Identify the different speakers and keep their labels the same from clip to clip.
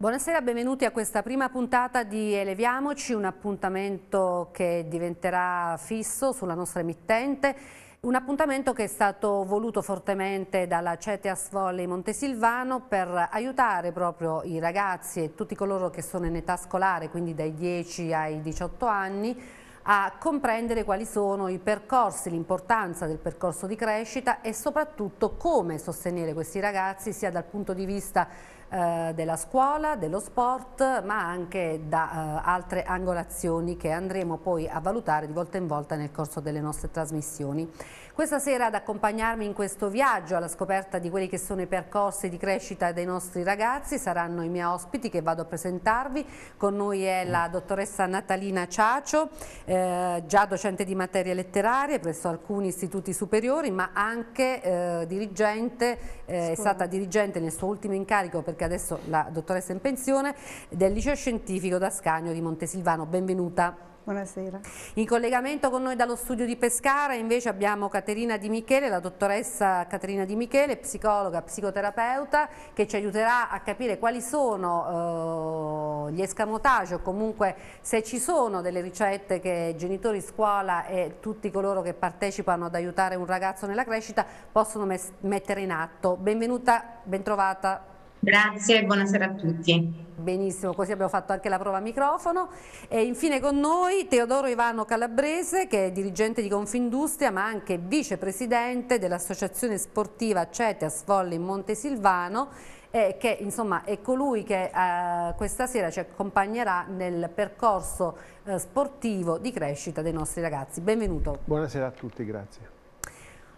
Speaker 1: Buonasera, benvenuti a questa prima puntata di Eleviamoci, un appuntamento che diventerà fisso sulla nostra emittente, un appuntamento che è stato voluto fortemente dalla CETEAS Volley Montesilvano per aiutare proprio i ragazzi e tutti coloro che sono in età scolare, quindi dai 10 ai 18 anni, a comprendere quali sono i percorsi, l'importanza del percorso di crescita e soprattutto come sostenere questi ragazzi sia dal punto di vista eh, della scuola, dello sport, ma anche da eh, altre angolazioni che andremo poi a valutare di volta in volta nel corso delle nostre trasmissioni. Questa sera ad accompagnarmi in questo viaggio alla scoperta di quelli che sono i percorsi di crescita dei nostri ragazzi saranno i miei ospiti che vado a presentarvi. Con noi è la dottoressa Natalina Ciacio, eh, già docente di materie letterarie presso alcuni istituti superiori, ma anche eh, dirigente, eh, è stata dirigente nel suo ultimo incarico perché adesso la dottoressa in pensione, del liceo scientifico d'Ascanio di Montesilvano. Benvenuta.
Speaker 2: Buonasera.
Speaker 1: In collegamento con noi dallo studio di Pescara invece abbiamo Caterina Di Michele, la dottoressa Caterina Di Michele, psicologa, psicoterapeuta, che ci aiuterà a capire quali sono uh, gli escamotage o comunque se ci sono delle ricette che genitori, scuola e tutti coloro che partecipano ad aiutare un ragazzo nella crescita possono mettere in atto. Benvenuta, bentrovata.
Speaker 3: Grazie, buonasera a tutti.
Speaker 1: Benissimo, così abbiamo fatto anche la prova microfono. E infine con noi Teodoro Ivano Calabrese, che è dirigente di Confindustria, ma anche vicepresidente dell'Associazione Sportiva CETEAS Volley Montesilvano, eh, che insomma è colui che eh, questa sera ci accompagnerà nel percorso eh, sportivo di crescita dei nostri ragazzi. Benvenuto.
Speaker 4: Buonasera a tutti, grazie.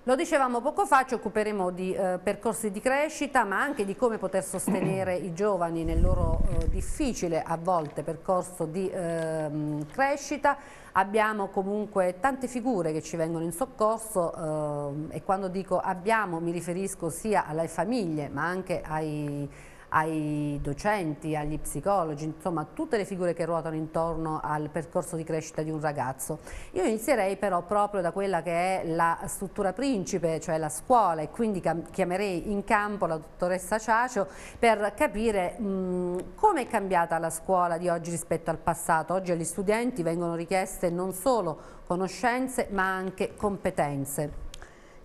Speaker 1: Lo dicevamo poco fa, ci occuperemo di eh, percorsi di crescita ma anche di come poter sostenere i giovani nel loro eh, difficile a volte percorso di eh, crescita. Abbiamo comunque tante figure che ci vengono in soccorso ehm, e quando dico abbiamo mi riferisco sia alle famiglie ma anche ai ai docenti, agli psicologi, insomma tutte le figure che ruotano intorno al percorso di crescita di un ragazzo. Io inizierei però proprio da quella che è la struttura principe, cioè la scuola e quindi chiamerei in campo la dottoressa Ciacio per capire come è cambiata la scuola di oggi rispetto al passato. Oggi agli studenti vengono richieste non solo conoscenze ma anche competenze.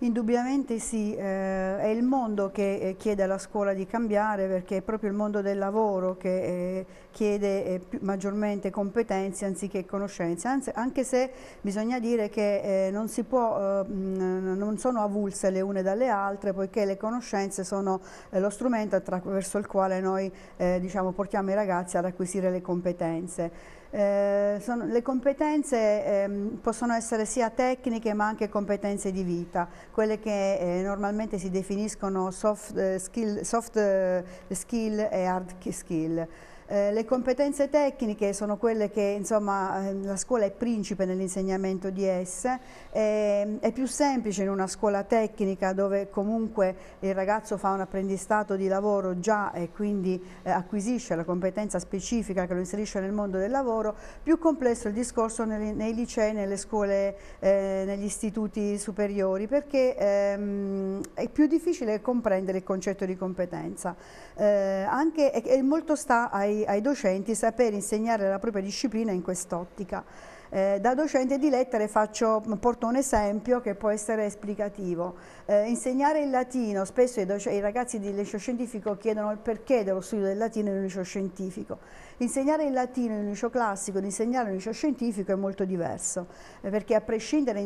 Speaker 2: Indubbiamente sì, eh, è il mondo che eh, chiede alla scuola di cambiare perché è proprio il mondo del lavoro che eh, chiede eh, più, maggiormente competenze anziché conoscenze, Anzi, anche se bisogna dire che eh, non, può, mh, eh, non sono avulse le une dalle altre poiché le conoscenze sono lo strumento attraverso il quale noi diciamo, portiamo i ragazzi ad acquisire le competenze. Eh, sono, le competenze eh, possono essere sia tecniche ma anche competenze di vita, quelle che eh, normalmente si definiscono soft, eh, skill, soft eh, skill e hard skill. Eh, le competenze tecniche sono quelle che insomma, eh, la scuola è principe nell'insegnamento di esse, eh, è più semplice in una scuola tecnica dove comunque il ragazzo fa un apprendistato di lavoro già e quindi eh, acquisisce la competenza specifica che lo inserisce nel mondo del lavoro, più complesso il discorso nei, nei licei, nelle scuole, eh, negli istituti superiori perché ehm, è più difficile comprendere il concetto di competenza, eh, anche, e, e molto sta ai ai, docenti saper insegnare la propria disciplina in quest'ottica. Eh, da docente di lettere faccio, porto un esempio che può essere esplicativo. Eh, insegnare il latino, spesso i, i ragazzi del liceo scientifico chiedono il perché dello studio del latino in un liceo scientifico. Insegnare il latino in un liceo classico ed insegnare in un liceo scientifico è molto diverso, eh, perché a prescindere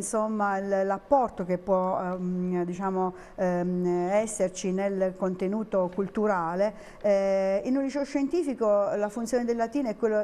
Speaker 2: l'apporto che può ehm, diciamo, ehm, esserci nel contenuto culturale, eh, in un liceo scientifico la funzione del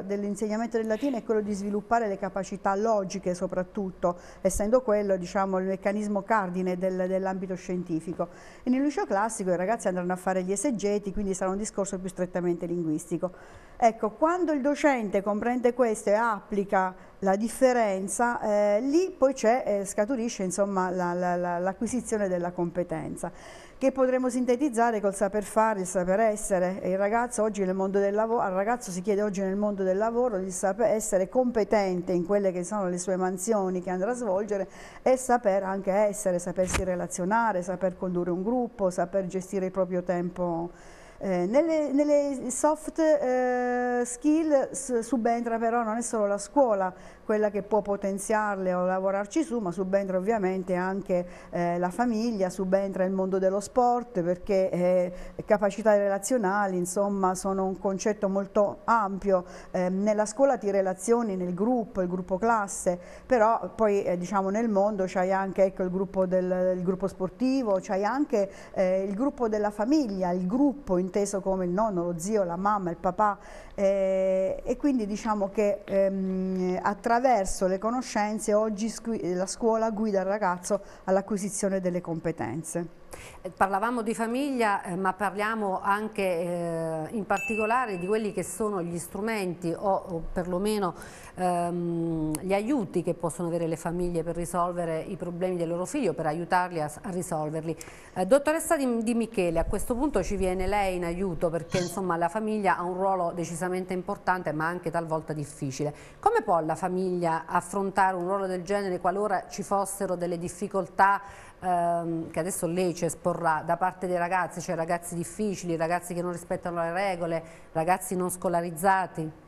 Speaker 2: dell'insegnamento del latino è quello di sviluppare le capacità logiche soprattutto, essendo quello diciamo, il meccanismo cardine del, dell'ambito scientifico. In un liceo classico i ragazzi andranno a fare gli esegeti, quindi sarà un discorso più strettamente linguistico. Ecco, quando il docente comprende questo e applica la differenza, eh, lì poi eh, scaturisce l'acquisizione la, la, della competenza che potremmo sintetizzare col saper fare, il saper essere. il ragazzo oggi nel mondo del lavoro, al ragazzo si chiede oggi nel mondo del lavoro di saper essere competente in quelle che sono le sue mansioni che andrà a svolgere e saper anche essere, sapersi relazionare, saper condurre un gruppo, saper gestire il proprio tempo Eh, nelle, nelle, soft eh, skill subentra però non è solo la scuola quella che può potenziarle o lavorarci su, ma subentra ovviamente anche eh, la famiglia, subentra il mondo dello sport perché eh, capacità relazionali insomma sono un concetto molto ampio, eh, nella scuola ti relazioni nel gruppo, il gruppo classe, però poi eh, diciamo nel mondo c'hai anche ecco, il, gruppo del, il gruppo sportivo, c'hai anche eh, il gruppo della famiglia, il gruppo inteso come il nonno, lo zio, la mamma, il papà eh, e quindi diciamo che ehm, attraverso le conoscenze oggi la scuola guida il ragazzo all'acquisizione delle competenze.
Speaker 1: Eh, parlavamo di famiglia, eh, ma parliamo anche eh, in particolare di quelli che sono gli strumenti o, o perlomeno ehm, gli aiuti che possono avere le famiglie per risolvere i problemi del loro figlio, per aiutarli a, a risolverli. Eh, dottoressa di, di, Michele, a questo punto ci viene lei in aiuto perché insomma, la famiglia ha un ruolo decisamente importante ma anche talvolta difficile. Come può la famiglia affrontare un ruolo del genere qualora ci fossero delle difficoltà ehm, che adesso lei ci esporrà da parte dei ragazzi, cioè ragazzi difficili, ragazzi che non rispettano le regole, ragazzi non scolarizzati?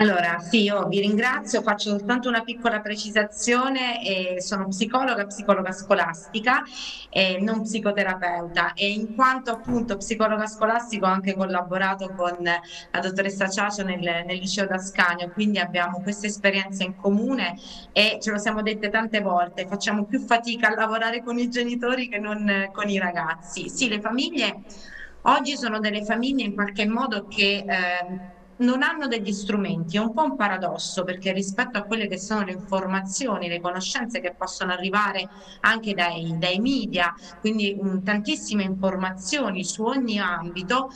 Speaker 3: Allora, sì, io vi ringrazio, faccio soltanto una piccola precisazione, eh, sono psicologa, psicologa scolastica, eh, non psicoterapeuta e in quanto appunto psicologa scolastica ho anche collaborato con la dottoressa Ciacio nel, nel liceo d'Ascanio, quindi abbiamo questa esperienza in comune e ce lo siamo dette tante volte, facciamo più fatica a lavorare con i genitori che non con i ragazzi. Sì, le famiglie oggi sono delle famiglie in qualche modo che... Eh, non hanno degli strumenti, è un po' un paradosso perché rispetto a quelle che sono le informazioni, le conoscenze che possono arrivare anche dai, dai media, quindi um, tantissime informazioni su ogni ambito,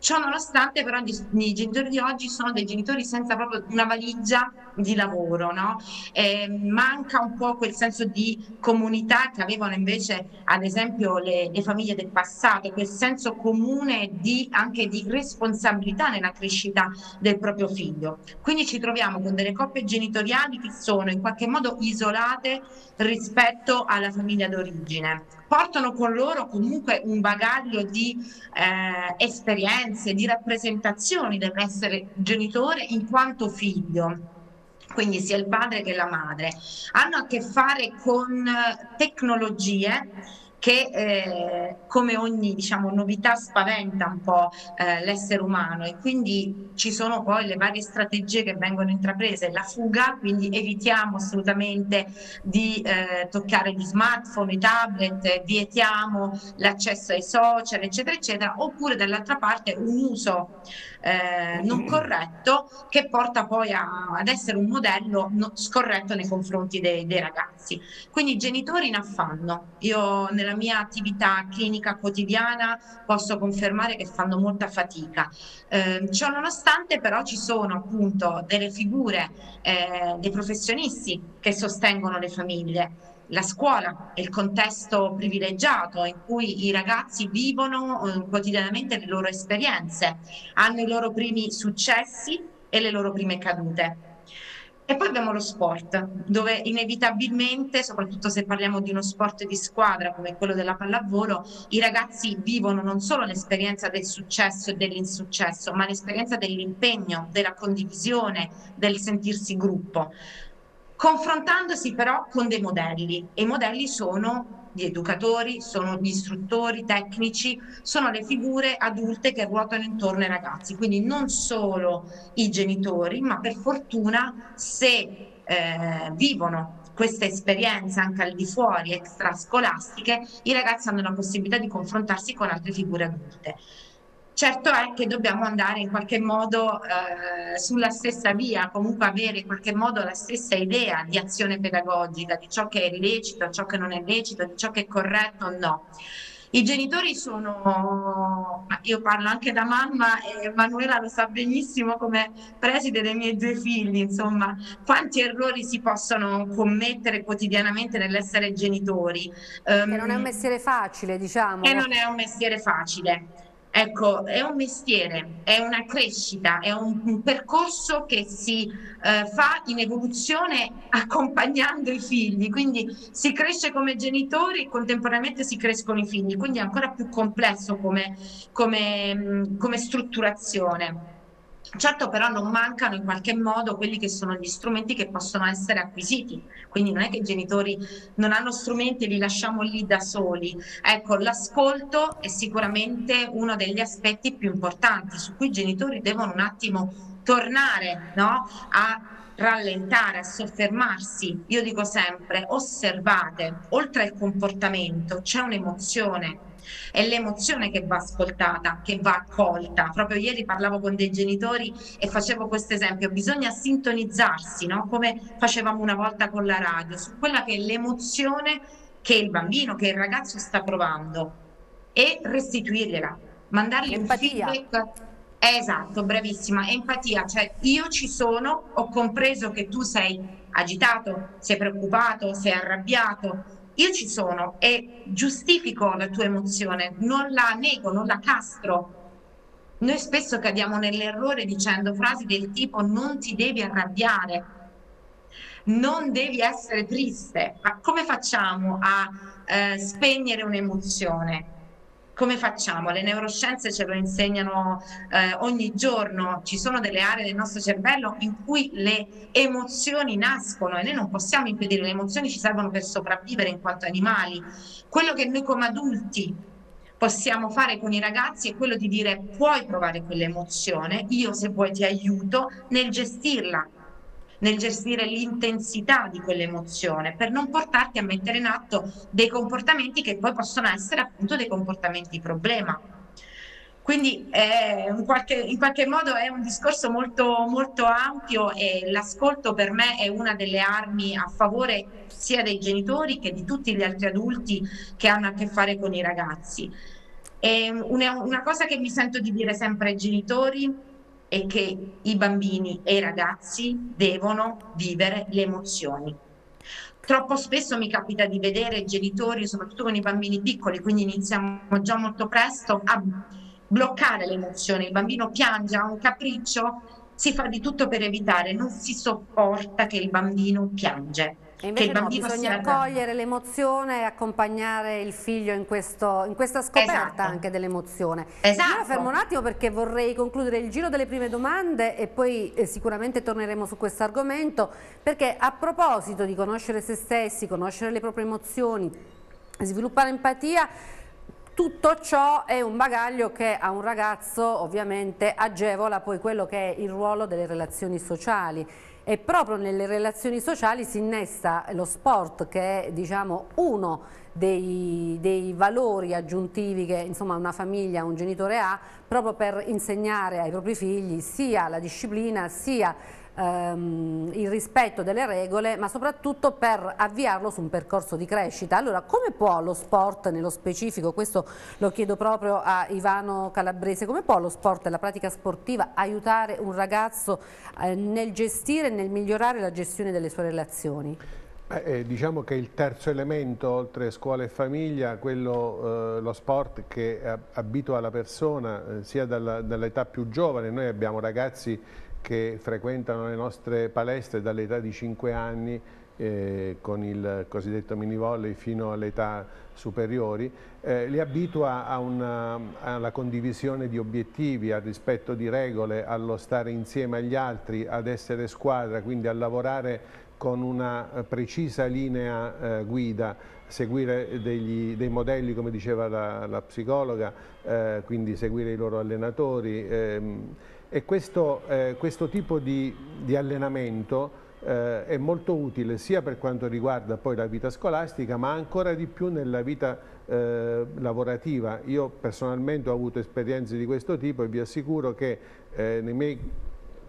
Speaker 3: Ciò nonostante però i genitori di oggi sono dei genitori senza proprio una valigia di lavoro, no? eh, manca un po' quel senso di comunità che avevano invece ad esempio le, le famiglie del passato, quel senso comune di, anche di responsabilità nella crescita del proprio figlio. Quindi ci troviamo con delle coppie genitoriali che sono in qualche modo isolate rispetto alla famiglia d'origine portano con loro comunque un bagaglio di eh, esperienze, di rappresentazioni dell'essere genitore in quanto figlio. Quindi sia il padre che la madre, hanno a che fare con tecnologie che eh, come ogni diciamo, novità spaventa un po' eh, l'essere umano. E quindi ci sono poi le varie strategie che vengono intraprese, la fuga, quindi evitiamo assolutamente di eh, toccare gli smartphone, i tablet, vietiamo l'accesso ai social, eccetera, eccetera, oppure dall'altra parte un uso eh, non corretto che porta poi a, ad essere un modello no, scorretto nei confronti dei, dei ragazzi. Quindi i genitori in affanno. Io nella mia attività clinica quotidiana posso confermare che fanno molta fatica. Eh, ciò nonostante però ci sono appunto delle figure, eh, dei professionisti che sostengono le famiglie la scuola è il contesto privilegiato in cui i ragazzi vivono eh, quotidianamente le loro esperienze, hanno i loro primi successi e le loro prime cadute. E poi abbiamo lo sport, dove inevitabilmente, soprattutto se parliamo di uno sport di squadra come quello della pallavolo, i ragazzi vivono non solo l'esperienza del successo e dell'insuccesso, ma l'esperienza dell'impegno, della condivisione, del sentirsi gruppo confrontandosi però con dei modelli e i modelli sono gli educatori, sono gli istruttori tecnici, sono le figure adulte che ruotano intorno ai ragazzi, quindi non solo i genitori, ma per fortuna se eh, vivono questa esperienza anche al di fuori extrascolastiche, i ragazzi hanno la possibilità di confrontarsi con altre figure adulte. Certo è che dobbiamo andare in qualche modo eh, sulla stessa via, comunque avere in qualche modo la stessa idea di azione pedagogica, di ciò che è lecito, ciò che non è lecito, di ciò che è corretto o no. I genitori sono, io parlo anche da mamma e Manuela lo sa benissimo come preside dei miei due figli, insomma, quanti errori si possono commettere quotidianamente nell'essere genitori.
Speaker 1: Um, e non è un messiere facile, diciamo.
Speaker 3: E non è un messiere facile. Ecco, è un mestiere, è una crescita, è un, un percorso che si eh, fa in evoluzione accompagnando i figli, quindi si cresce come genitori e contemporaneamente si crescono i figli, quindi è ancora più complesso come, come, come strutturazione. Certo però non mancano in qualche modo quelli che sono gli strumenti che possono essere acquisiti, quindi non è che i genitori non hanno strumenti e li lasciamo lì da soli. Ecco, l'ascolto è sicuramente uno degli aspetti più importanti su cui i genitori devono un attimo tornare no? a rallentare, a soffermarsi. Io dico sempre, osservate, oltre al comportamento c'è un'emozione è l'emozione che va ascoltata, che va accolta. Proprio ieri parlavo con dei genitori e facevo questo esempio, bisogna sintonizzarsi, no? come facevamo una volta con la radio, su quella che è l'emozione che il bambino, che il ragazzo sta provando e restituirgliela, mandargli Empatia. un feedback. Esatto, bravissima, empatia, cioè io ci sono, ho compreso che tu sei agitato, sei preoccupato, sei arrabbiato, io ci sono e giustifico la tua emozione, non la nego, non la castro. Noi spesso cadiamo nell'errore dicendo frasi del tipo non ti devi arrabbiare, non devi essere triste. Ma come facciamo a eh, spegnere un'emozione? Come facciamo? Le neuroscienze ce lo insegnano eh, ogni giorno, ci sono delle aree del nostro cervello in cui le emozioni nascono e noi non possiamo impedire, le emozioni ci servono per sopravvivere in quanto animali. Quello che noi come adulti possiamo fare con i ragazzi è quello di dire puoi provare quell'emozione, io se vuoi ti aiuto nel gestirla, nel gestire l'intensità di quell'emozione per non portarti a mettere in atto dei comportamenti che poi possono essere appunto dei comportamenti problema. Quindi in, qualche, in, qualche, modo è un discorso molto, molto ampio e l'ascolto per me è una delle armi a favore sia dei genitori che di tutti gli altri adulti che hanno a che fare con i ragazzi. E una, una cosa che mi sento di dire sempre ai genitori è che i bambini e i ragazzi devono vivere le emozioni. Troppo spesso mi capita di vedere genitori, soprattutto con i bambini piccoli, quindi iniziamo già molto presto a bloccare le emozioni. Il bambino piange, ha un capriccio, si fa di tutto per evitare, non si sopporta che il bambino piange
Speaker 1: e invece no, bisogna accogliere l'emozione e accompagnare il figlio in, questo, in questa scoperta esatto. anche dell'emozione. Esatto. Io fermo un attimo perché vorrei concludere il giro delle prime domande e poi eh, sicuramente torneremo su questo argomento perché a proposito di conoscere se stessi, conoscere le proprie emozioni, sviluppare empatia, tutto ciò è un bagaglio che a un ragazzo ovviamente agevola poi quello che è il ruolo delle relazioni sociali e proprio nelle relazioni sociali si innesta lo sport che è diciamo, uno dei, dei, valori aggiuntivi che insomma, una famiglia, un genitore ha proprio per insegnare ai propri figli sia la disciplina sia ehm, il rispetto delle regole, ma soprattutto per avviarlo su un percorso di crescita. Allora, come può lo sport nello specifico, questo lo chiedo proprio a Ivano Calabrese, come può lo sport e la pratica sportiva aiutare un ragazzo eh, nel gestire e nel migliorare la gestione delle sue relazioni?
Speaker 4: Eh, diciamo che il terzo elemento, oltre scuola e famiglia, quello, eh, lo sport che abitua la persona eh, sia dall'età più giovane, noi abbiamo ragazzi che frequentano le nostre palestre dall'età di 5 anni eh, con il cosiddetto mini volley fino all'età superiori, eh, li abitua una, alla condivisione di obiettivi, al rispetto di regole, allo stare insieme agli altri, ad essere squadra, quindi a lavorare con una precisa linea eh, guida, seguire degli, dei modelli come diceva la, la psicologa, eh, quindi seguire i loro allenatori, ehm, e questo, eh, questo tipo di, di allenamento eh, è molto utile sia per quanto riguarda poi la vita scolastica ma ancora di più nella vita eh, lavorativa. Io personalmente ho avuto esperienze di questo tipo e vi assicuro che eh, nei miei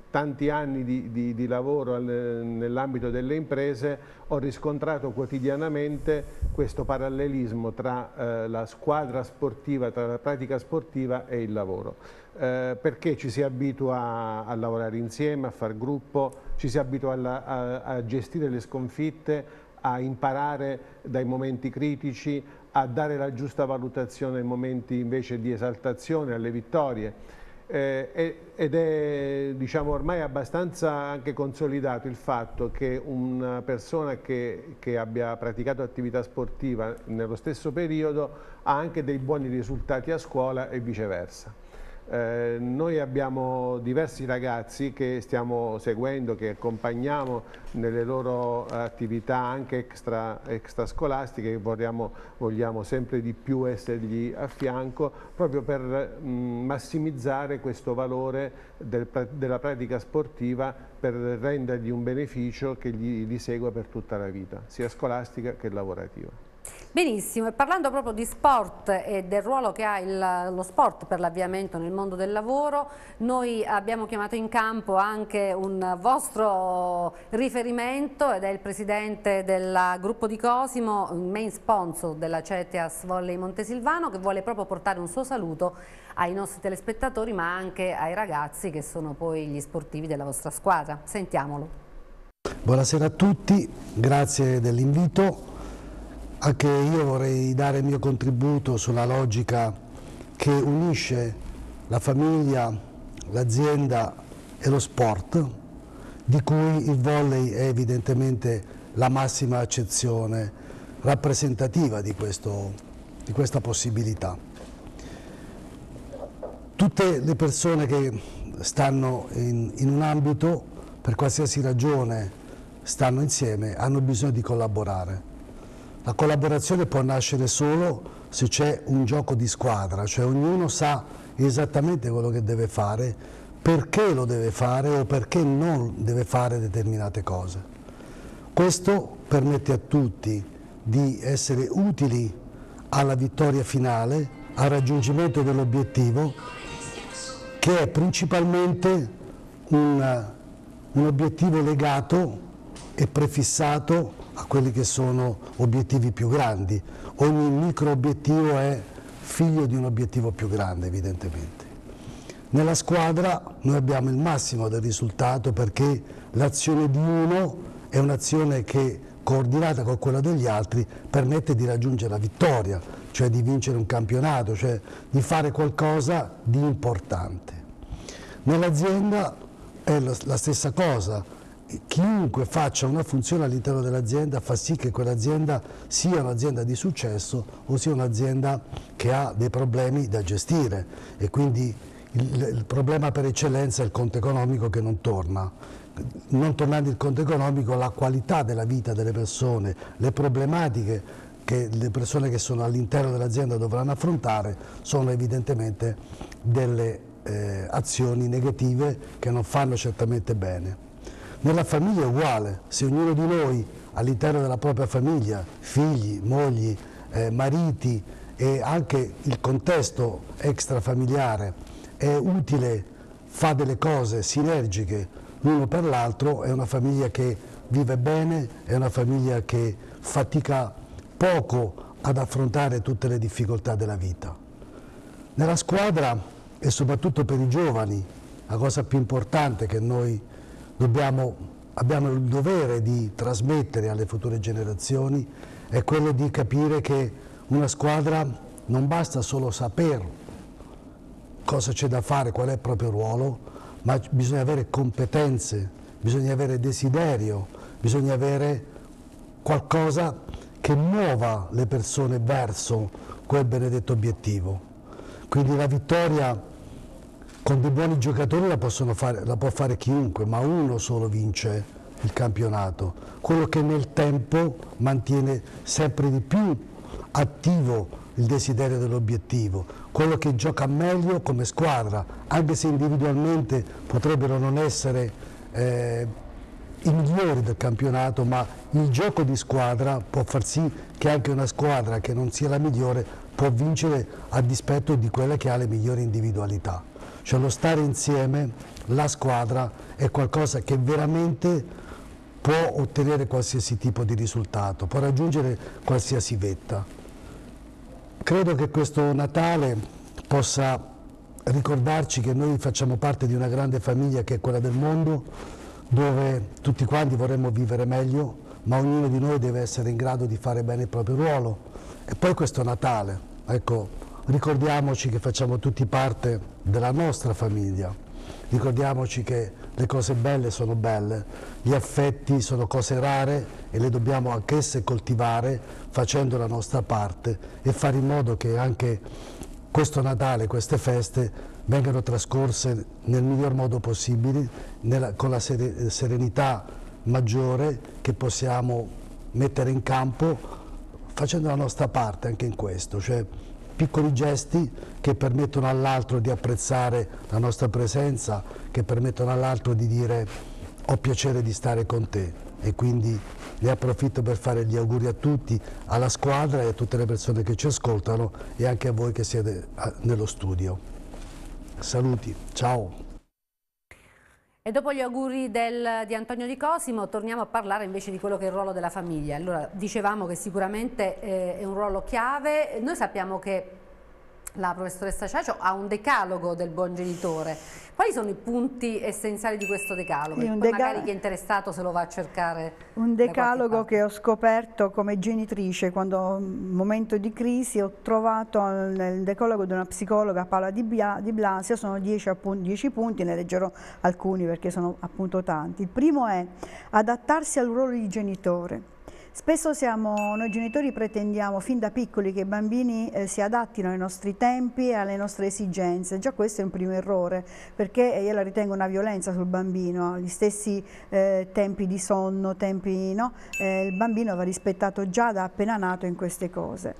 Speaker 4: tanti anni di, di, di lavoro nell'ambito delle imprese ho riscontrato quotidianamente questo parallelismo tra eh, la squadra sportiva, tra la pratica sportiva e il lavoro. Eh, perché ci si abitua a, lavorare insieme, a far gruppo, ci si abitua alla, a, a gestire le sconfitte, a imparare dai momenti critici, a dare la giusta valutazione in momenti invece di esaltazione alle vittorie eh, ed è diciamo, ormai abbastanza anche consolidato il fatto che una persona che, che, abbia praticato attività sportiva nello stesso periodo ha anche dei buoni risultati a scuola e viceversa. Eh, noi abbiamo diversi ragazzi che stiamo seguendo, che accompagniamo nelle loro attività anche extra, extrascolastiche, che vogliamo, sempre di più essergli a fianco, proprio per mh, massimizzare questo valore del, della pratica sportiva per rendergli un beneficio che gli, gli segua per tutta la vita, sia scolastica che lavorativa.
Speaker 1: Benissimo, e parlando proprio di sport e del ruolo che ha il, lo sport per l'avviamento nel mondo del lavoro, noi abbiamo chiamato in campo anche un vostro riferimento ed è il presidente del gruppo di Cosimo, main sponsor della CETEAS Volley Montesilvano, che vuole proprio portare un suo saluto ai nostri telespettatori ma anche ai ragazzi che sono poi gli sportivi della vostra squadra. Sentiamolo.
Speaker 5: Buonasera a tutti, grazie dell'invito. Anche io vorrei dare il mio contributo sulla logica che unisce la famiglia, l'azienda e lo sport, di cui il volley è evidentemente la massima accezione rappresentativa di, questo, di questa possibilità. Tutte le persone che stanno in, in un ambito, per qualsiasi ragione, stanno insieme, hanno bisogno di collaborare la collaborazione può nascere solo se c'è un gioco di squadra, cioè ognuno sa esattamente quello che deve fare, perché lo deve fare o perché non deve fare determinate cose. Questo permette a tutti di essere utili alla vittoria finale, al raggiungimento dell'obiettivo, che è principalmente un, un obiettivo legato e prefissato a quelli che sono obiettivi più grandi. Ogni micro obiettivo è figlio di un obiettivo più grande evidentemente. Nella squadra noi abbiamo il massimo del risultato perché l'azione di uno è un'azione che coordinata con quella degli altri permette di raggiungere la vittoria, cioè di vincere un campionato, cioè di fare qualcosa di importante. Nell'azienda è la stessa cosa, chiunque faccia una funzione all'interno dell'azienda fa sì che quell'azienda sia un'azienda di successo o sia un'azienda che ha dei problemi da gestire e quindi il, il, problema per eccellenza è il conto economico che non torna. Non tornando il conto economico, la qualità della vita delle persone, le problematiche che le persone che sono all'interno dell'azienda dovranno affrontare sono evidentemente delle eh, azioni negative che non fanno certamente bene. Nella famiglia è uguale, se ognuno di noi all'interno della propria famiglia, figli, mogli, eh, mariti e anche il contesto extrafamiliare è utile, fa delle cose sinergiche l'uno per l'altro, è una famiglia che vive bene, è una famiglia che fatica poco ad affrontare tutte le difficoltà della vita. Nella squadra e soprattutto per i giovani, la cosa più importante che noi dobbiamo, abbiamo il dovere di trasmettere alle future generazioni è quello di capire che una squadra non basta solo sapere cosa c'è da fare, qual è il proprio ruolo, ma bisogna avere competenze, bisogna avere desiderio, bisogna avere qualcosa che muova le persone verso quel benedetto obiettivo. Quindi la vittoria con dei buoni giocatori la, fare, la può fare chiunque, ma uno solo vince il campionato, quello che nel tempo mantiene sempre di più attivo il desiderio dell'obiettivo, quello che gioca meglio come squadra, anche se individualmente potrebbero non essere eh, i migliori del campionato, ma il gioco di squadra può far sì che anche una squadra che non sia la migliore può vincere a dispetto di quella che ha le migliori individualità. Cioè lo stare insieme, la squadra, è qualcosa che veramente può ottenere qualsiasi tipo di risultato, può raggiungere qualsiasi vetta. Credo che questo Natale possa ricordarci che noi facciamo parte di una grande famiglia che è quella del mondo, dove tutti quanti vorremmo vivere meglio, ma ognuno di noi deve essere in grado di fare bene il proprio ruolo E poi questo Natale, ecco, ricordiamoci che facciamo tutti parte della nostra famiglia, ricordiamoci che le cose belle sono belle, gli affetti sono cose rare e le dobbiamo anch'esse coltivare facendo la nostra parte e fare in modo che anche questo Natale, queste feste vengano trascorse nel miglior modo possibile, nella, con la serenità maggiore che possiamo mettere in campo facendo la nostra parte anche in questo, cioè piccoli gesti che permettono all'altro di apprezzare la nostra presenza, che permettono all'altro di dire ho piacere di stare con te e quindi ne approfitto per fare gli auguri a tutti, alla squadra e a tutte le persone che ci ascoltano e anche a voi che siete nello studio. Saluti, ciao!
Speaker 1: E dopo gli auguri del, di Antonio Di Cosimo torniamo a parlare invece di quello che è il ruolo della famiglia. Allora, dicevamo che sicuramente eh, è un ruolo chiave, noi sappiamo che la professoressa Ciacio ha un decalogo del buon genitore. Quali sono i punti essenziali di questo decalogo? Sì, Poi magari chi è interessato se lo va a cercare.
Speaker 2: Un decalogo che ho scoperto come genitrice quando ho un momento di crisi ho trovato nel decalogo di una psicologa Paola Di, Blasio, sono 10 punti, ne leggerò alcuni perché sono appunto tanti. Il primo è adattarsi al ruolo di genitore Spesso siamo, noi genitori pretendiamo fin da piccoli che i bambini eh, si adattino ai nostri tempi e alle nostre esigenze, già questo è un primo errore perché io la ritengo una violenza sul bambino, gli stessi eh, tempi di sonno, tempi, no? eh, il bambino va rispettato già da appena nato in queste cose.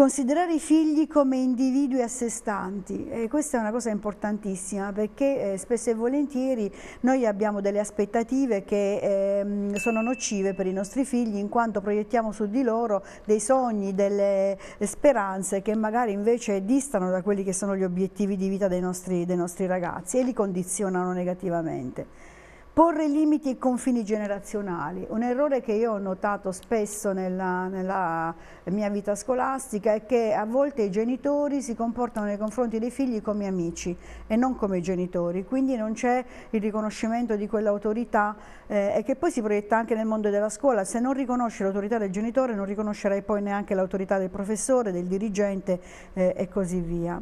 Speaker 2: Considerare i figli come individui a sé stanti, e questa è una cosa importantissima perché eh, spesso e volentieri noi abbiamo delle aspettative che eh, sono nocive per i nostri figli in quanto proiettiamo su di loro dei sogni, delle speranze che magari invece distano da quelli che sono gli obiettivi di vita dei nostri, dei nostri ragazzi e li condizionano negativamente. Porre limiti e confini generazionali, un errore che io ho notato spesso nella, nella, mia vita scolastica è che a volte i genitori si comportano nei confronti dei figli come amici e non come genitori, quindi non c'è il riconoscimento di quell'autorità eh, e che poi si proietta anche nel mondo della scuola, se non riconosci l'autorità del genitore non riconoscerai poi neanche l'autorità del professore, del dirigente eh, e così via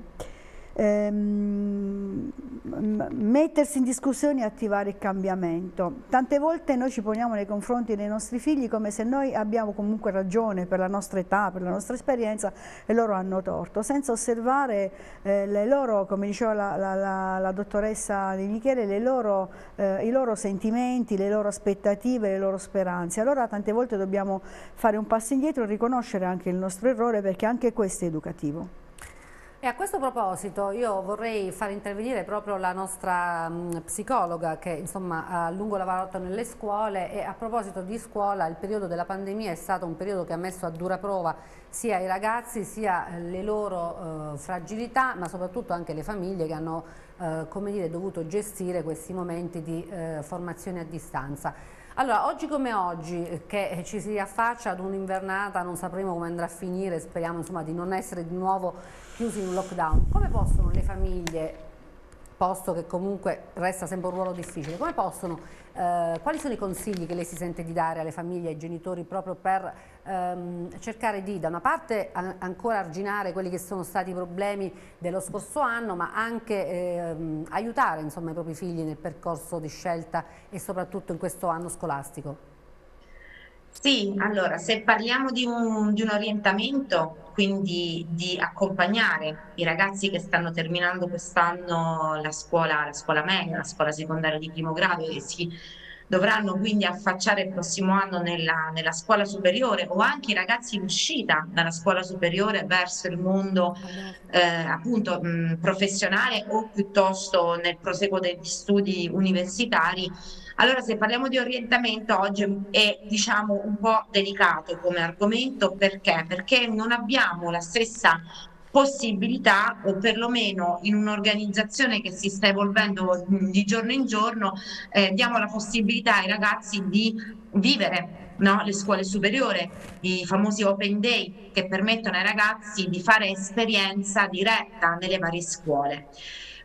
Speaker 2: ehm, mettersi in discussione e attivare il cambiamento. Tante volte noi ci poniamo nei confronti dei nostri figli come se noi abbiamo comunque ragione per la nostra età, per la nostra esperienza e loro hanno torto, senza osservare eh, le loro, come diceva la, la, la, la dottoressa Di Michele, loro, eh, i loro sentimenti, le loro aspettative, le loro speranze. Allora tante volte dobbiamo fare un passo indietro e riconoscere anche il nostro errore perché anche questo è educativo.
Speaker 1: E a questo proposito io vorrei far intervenire proprio la nostra mh, psicologa che insomma ha lungo lavorato nelle scuole e a proposito di scuola il periodo della pandemia è stato un periodo che ha messo a dura prova sia i ragazzi sia le loro eh, fragilità ma soprattutto anche le famiglie che hanno come dire, dovuto gestire questi momenti di eh, formazione a distanza. Allora, oggi come oggi, eh, che ci si affaccia ad un'invernata, non sapremo come andrà a finire, speriamo insomma, di non essere di nuovo chiusi in un lockdown, come possono le famiglie, posto che comunque resta sempre un ruolo difficile, come possono, eh, quali sono i consigli che lei si sente di dare alle famiglie, ai genitori proprio per ehm, cercare di da una parte an ancora arginare quelli che sono stati i problemi dello scorso anno ma anche ehm, aiutare insomma, i propri figli nel percorso di scelta e soprattutto in questo anno scolastico?
Speaker 3: Sì, allora se parliamo di un, di un, orientamento, quindi di accompagnare i ragazzi che stanno terminando quest'anno la scuola, la scuola media, la scuola secondaria di primo grado e si dovranno quindi affacciare il prossimo anno nella, nella, scuola superiore o anche i ragazzi in uscita dalla scuola superiore verso il mondo eh, appunto mh, professionale o piuttosto nel proseguo degli studi universitari allora se parliamo di orientamento oggi è diciamo un po' delicato come argomento perché? Perché non abbiamo la stessa possibilità o perlomeno in un'organizzazione che si sta evolvendo di giorno in giorno eh, diamo la possibilità ai ragazzi di vivere no? le scuole superiori, i famosi open day che permettono ai ragazzi di fare esperienza diretta nelle varie scuole.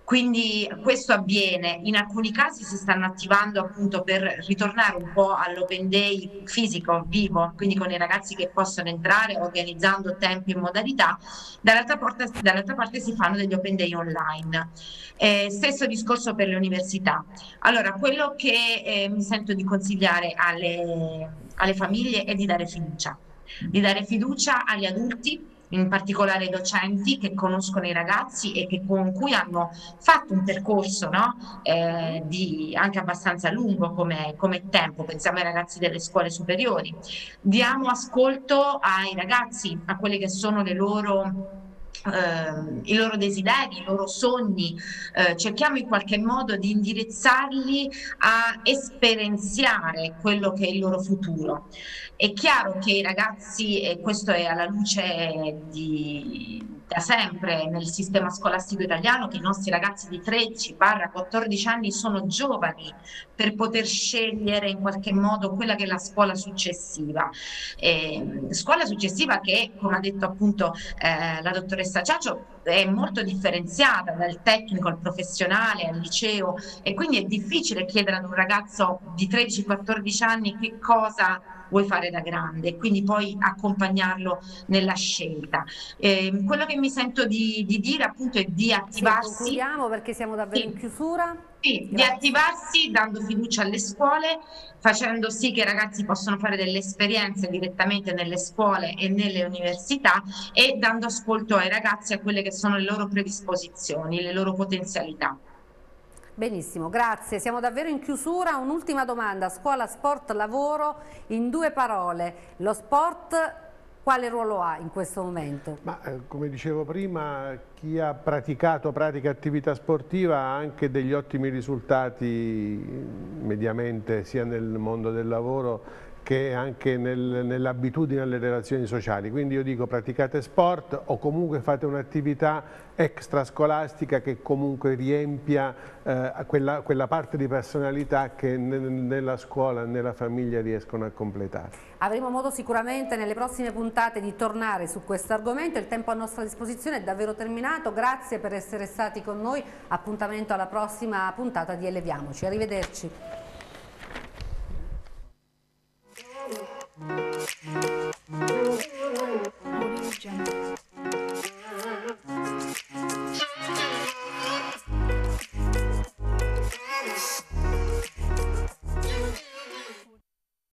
Speaker 3: Quindi questo avviene, in alcuni casi si stanno attivando appunto per ritornare un po' all'open day fisico, vivo, quindi con i ragazzi che possono entrare organizzando tempi e modalità, dall'altra parte, dall'altra parte si fanno degli open day online. Eh, stesso discorso per le università. Allora, quello che eh, mi sento di consigliare alle, alle famiglie è di dare fiducia, di dare fiducia agli adulti in particolare i docenti che conoscono i ragazzi e che con cui hanno fatto un percorso no? eh, di, anche abbastanza lungo come, come tempo, pensiamo ai ragazzi delle scuole superiori. Diamo ascolto ai ragazzi, a quelle che sono le loro eh, i loro desideri, i loro sogni, eh, cerchiamo in qualche modo di indirizzarli a esperienziare quello che è il loro futuro. È chiaro che i ragazzi, e questo è alla luce di, da sempre nel sistema scolastico italiano, che i nostri ragazzi di 13-14 anni sono giovani per poter scegliere in qualche modo quella che è la scuola successiva. Eh, scuola successiva che, come ha detto appunto eh, la dottoressa Ciaccio, è molto differenziata dal tecnico al professionale, al liceo e quindi è difficile chiedere ad un ragazzo di 13-14 anni che cosa vuoi fare da grande e quindi poi accompagnarlo nella scelta. Eh, quello che mi sento di, di, dire appunto è di attivarsi. Sì,
Speaker 1: concludiamo perché siamo davvero sì. in chiusura.
Speaker 3: Sì, di attivarsi dando fiducia alle scuole, facendo sì che i ragazzi possano fare delle esperienze direttamente nelle scuole e nelle università e dando ascolto ai ragazzi a quelle che sono le loro predisposizioni, le loro potenzialità.
Speaker 1: Benissimo, grazie. Siamo davvero in chiusura. Un'ultima domanda. Scuola, sport, lavoro, in due parole. Lo sport quale ruolo ha in questo momento?
Speaker 4: Ma, eh, come dicevo prima, chi ha praticato, pratica attività sportiva ha anche degli ottimi risultati mediamente sia nel mondo del lavoro che anche nel, nell'abitudine alle relazioni sociali. Quindi io dico praticate sport o comunque fate un'attività extrascolastica che comunque riempia eh, quella, quella, parte di personalità che nella scuola, nella famiglia riescono a completare.
Speaker 1: Avremo modo sicuramente nelle prossime puntate di tornare su questo argomento, il tempo a nostra disposizione è davvero terminato, grazie per essere stati con noi, appuntamento alla prossima puntata di Eleviamoci, arrivederci. Audio Jungle.